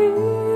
you.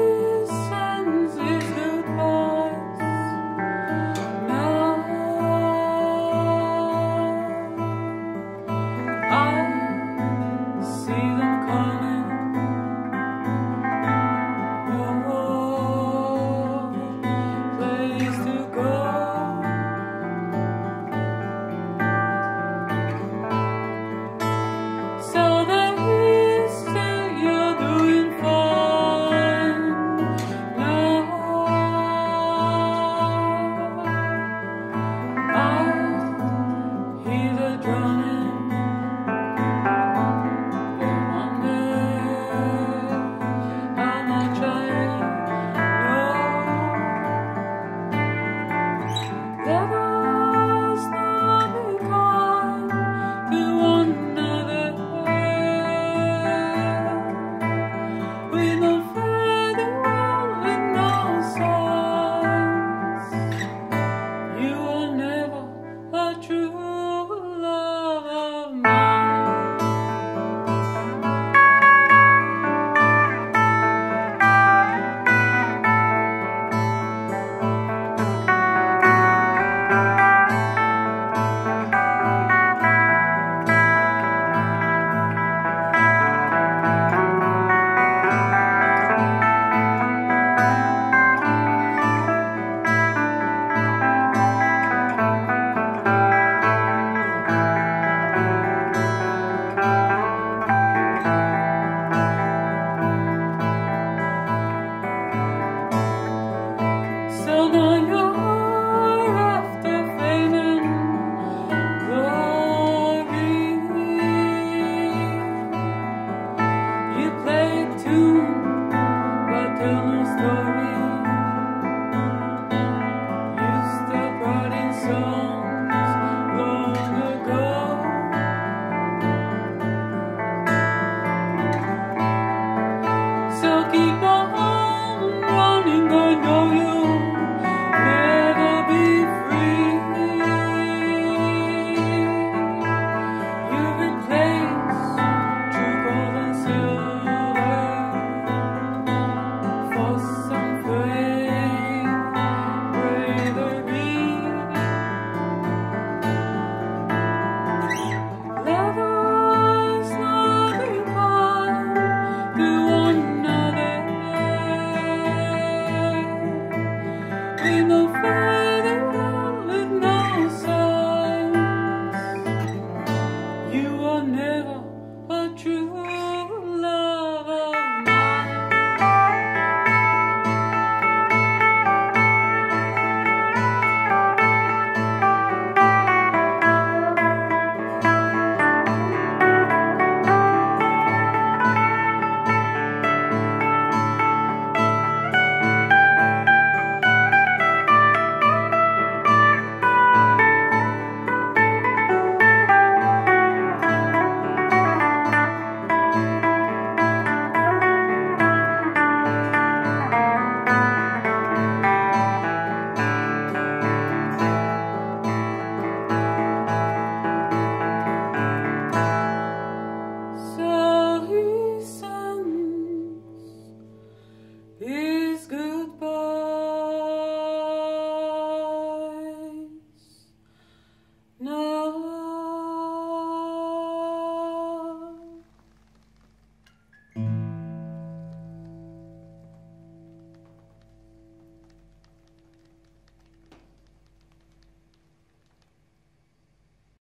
so keep on